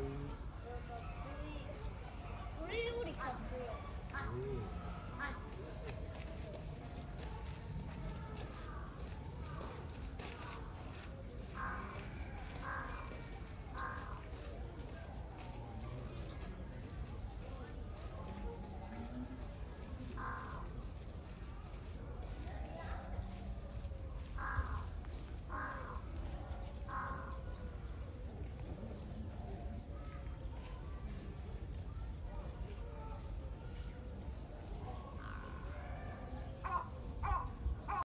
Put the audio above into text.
the